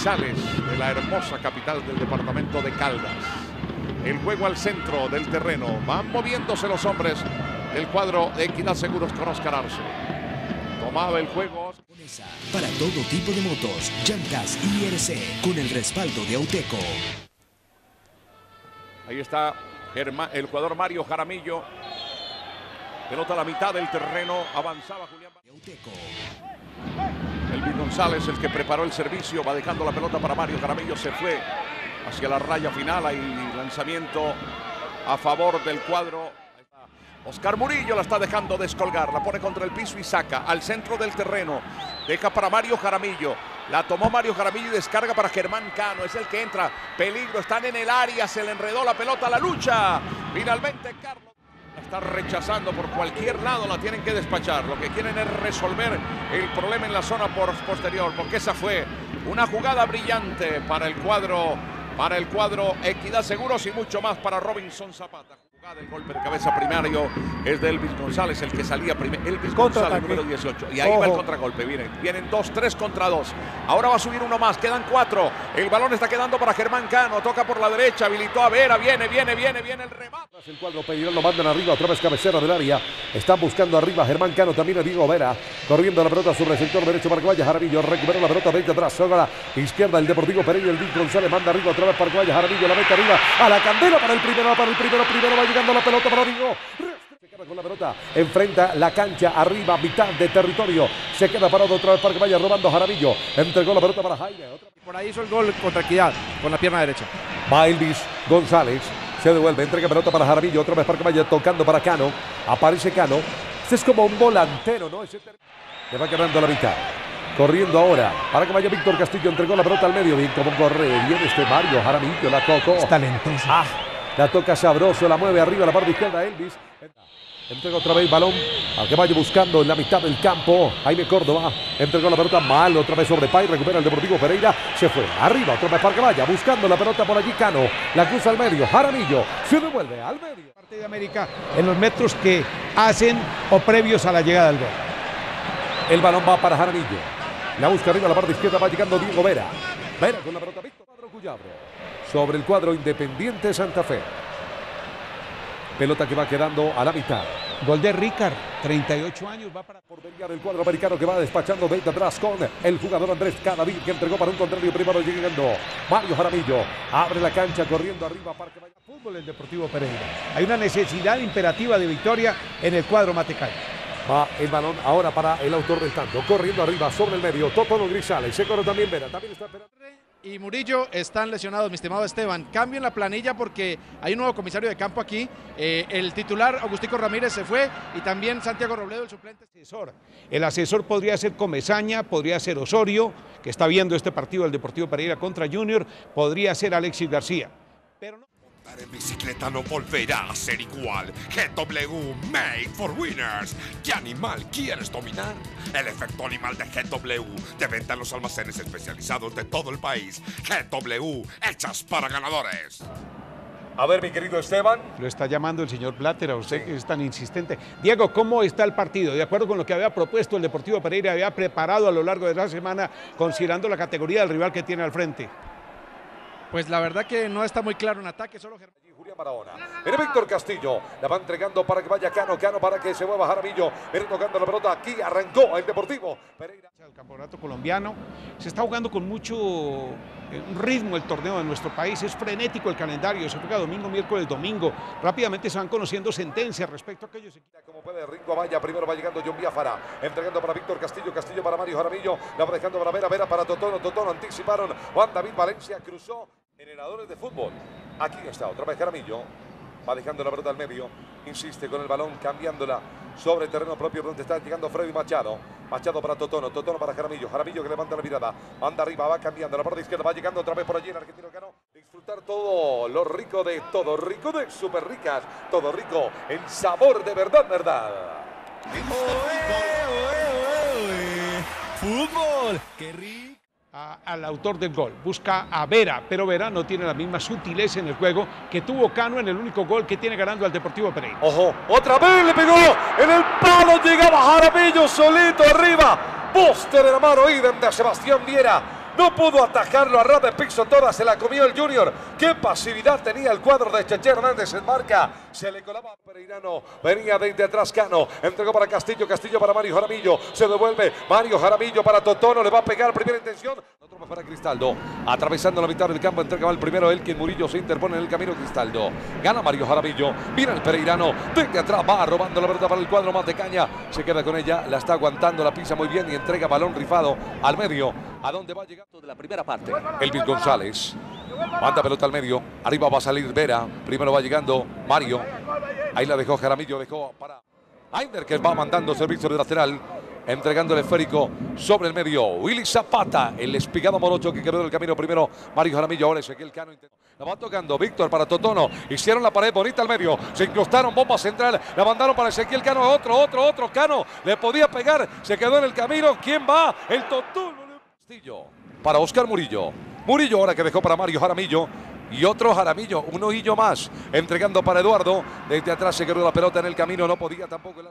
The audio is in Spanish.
Grisales, de la hermosa capital del departamento de Caldas. El juego al centro del terreno. Van moviéndose los hombres del cuadro de Equidad Seguros con Oscar Arce. Tomaba el juego. Para todo tipo de motos, llantas IRC con el respaldo de Auteco. Ahí está el jugador Mario Jaramillo. Pelota a la mitad del terreno. Avanzaba Julián. Elvis González, el que preparó el servicio, va dejando la pelota para Mario Jaramillo. Se fue hacia la raya final. Hay lanzamiento a favor del cuadro. Oscar Murillo la está dejando descolgar, la pone contra el piso y saca al centro del terreno. Deja para Mario Jaramillo. La tomó Mario Jaramillo y descarga para Germán Cano. Es el que entra. Peligro, están en el área. Se le enredó la pelota la lucha. Finalmente Carlos está rechazando por cualquier lado. La tienen que despachar. Lo que quieren es resolver el problema en la zona posterior. Porque esa fue una jugada brillante para el cuadro. Para el cuadro Equidad Seguros y mucho más para Robinson Zapata. El golpe de cabeza primario es de Elvis González, el que salía primero. Elvis González, número 18. Y ahí va el contragolpe. Vienen, vienen dos, tres contra dos. Ahora va a subir uno más. Quedan cuatro. El balón está quedando para Germán Cano. Toca por la derecha. Habilitó a Vera. Viene, viene, viene, viene el remate. El cuadro pedirán lo mandan arriba. Otra vez cabecera del área. Están buscando arriba Germán Cano. También a Diego Vera. Corriendo la pelota sobre el sector derecho. Vaya Jaramillo. Recupera la pelota. 20 atrás. La izquierda. El Deportivo Pereira. Elvis González manda arriba. Otra vez Vaya Jaramillo. La mete arriba. A la candela para el primero. Para el primero. Primero llegando la pelota para Vigo. Se queda con la pelota. Enfrenta la cancha arriba, mitad de territorio. Se queda parado otra vez para que vaya robando Jaramillo. Entregó la pelota para Jaime. Por ahí hizo el gol contra Equidad, con la pierna derecha. Va Elvis González. Se devuelve, entrega pelota para Jaramillo. Otra vez para que vaya tocando para Cano. Aparece Cano. Este es como un volantero, ¿no? Le va quedando la mitad. Corriendo ahora para que vaya Víctor Castillo. Entregó la pelota al medio. Bien, como corre bien este Mario Jaramillo. La tocó. Es talentoso. Ah, la toca sabroso, la mueve arriba a la parte izquierda Elvis. Entrega otra vez el balón al que vaya buscando en la mitad del campo. Jaime Córdoba entregó la pelota mal, otra vez sobre Pay, recupera el Deportivo Pereira. Se fue arriba, otra vez para que vaya buscando la pelota por allí Cano. La cruza al medio, Jaramillo se devuelve al medio. Parte de América en los metros que hacen o previos a la llegada del gol. El balón va para Jaramillo. La busca arriba a la parte izquierda, va llegando Diego Vera. Vera con la pelota, Víctor Cuyabro sobre el cuadro Independiente Santa Fe. Pelota que va quedando a la mitad. Gol de Ricard, 38 años, va para... Por venir el cuadro americano que va despachando de atrás con el jugador Andrés Cadavid que entregó para un contrario primero llegando Mario Jaramillo. Abre la cancha corriendo arriba para que vaya fútbol el Deportivo Pereira. Hay una necesidad imperativa de victoria en el cuadro Matecay. Va el balón ahora para el autor del tanto. Corriendo arriba sobre el medio. Totono Grisales. Se corre también Vera. También está esperando y Murillo están lesionados, mi estimado Esteban. Cambio en la planilla porque hay un nuevo comisario de campo aquí. Eh, el titular Augustico Ramírez se fue y también Santiago Robledo, el suplente. Asesor. El asesor podría ser Comesaña, podría ser Osorio, que está viendo este partido del Deportivo Pereira contra Junior, podría ser Alexis García. Pero no en bicicleta no volverá a ser igual. GW Made for Winners. ¿Qué animal quieres dominar? El efecto animal de GW, de venta en los almacenes especializados de todo el país. GW, hechas para ganadores. A ver, mi querido Esteban. Lo está llamando el señor Plater, a usted que es tan insistente. Diego, ¿cómo está el partido? De acuerdo con lo que había propuesto el Deportivo Pereira, había preparado a lo largo de la semana, considerando la categoría del rival que tiene al frente. Pues la verdad que no está muy claro en ataque, solo Julián Barahona. Viene Víctor Castillo. La va entregando para que vaya Cano. Cano para que se mueva Jaramillo. Viene tocando la pelota. Aquí arrancó el Deportivo. Pereira. El campeonato colombiano. Se está jugando con mucho eh, ritmo el torneo de nuestro país. Es frenético el calendario. Se juega domingo, miércoles, domingo. Rápidamente se van conociendo sentencias respecto a aquellos equipos. Como puede Ringo Vaya. Primero va llegando John Biafara. Entregando para Víctor Castillo. Castillo para Mario Jaramillo. La va dejando para Vera. Vera para Totono. Totono anticiparon. Juan David Valencia cruzó. Generadores de fútbol. Aquí está otra vez Jaramillo. Va dejando la pelota al medio. Insiste con el balón, cambiándola sobre terreno propio donde está llegando Freddy Machado. Machado para Totono, Totono para Jaramillo. Jaramillo que levanta la mirada. Anda arriba, va cambiando la parte izquierda, va llegando otra vez por allí el argentino no Disfrutar todo lo rico de todo rico de super ricas. Todo rico en sabor de verdad, verdad. Fútbol, qué rico al autor del gol. Busca a Vera, pero Vera no tiene la misma sutileza en el juego que tuvo Cano en el único gol que tiene ganando al Deportivo Pereira. Ojo, otra vez le pegó en el palo, llegaba Jaramillo solito arriba. Póster de la mano idem de Sebastián Viera. No pudo atajarlo a ras de piso toda, se la comió el Junior. Qué pasividad tenía el cuadro de Cheche Hernández en marca. Se le colaba a Pereirano. Venía desde atrás Cano. Entregó para Castillo, Castillo para Mario Jaramillo. Se devuelve Mario Jaramillo para Totono. Le va a pegar primera intención. Otro más para Cristaldo. Atravesando la mitad del campo. Entrega el primero. Elkin Murillo se interpone en el camino Cristaldo. Gana Mario Jaramillo. Mira el Pereirano. Desde atrás va robando la pelota para el cuadro más de caña. Se queda con ella. La está aguantando. La pisa muy bien y entrega balón rifado al medio. ¿A dónde va a llegar? de la primera parte. Elvin González. Manda pelota al medio. Arriba va a salir Vera. Primero va llegando Mario. Ahí la dejó Jaramillo. Dejó para Ainder que va mandando servicio de lateral. Entregando el esférico sobre el medio. Willy Zapata. El espigado morocho que quedó del camino primero. Mario Jaramillo. Ahora Ezequiel Cano. La va tocando Víctor para Totono. Hicieron la pared bonita al medio. Se incrustaron bomba central. La mandaron para Ezequiel Cano. Otro, otro, otro. Cano le podía pegar. Se quedó en el camino. ¿Quién va? El Totono. Para Oscar Murillo. Murillo ahora que dejó para Mario Jaramillo. Y otro Jaramillo, un ojillo más, entregando para Eduardo. Desde atrás se quedó la pelota en el camino, no podía tampoco el.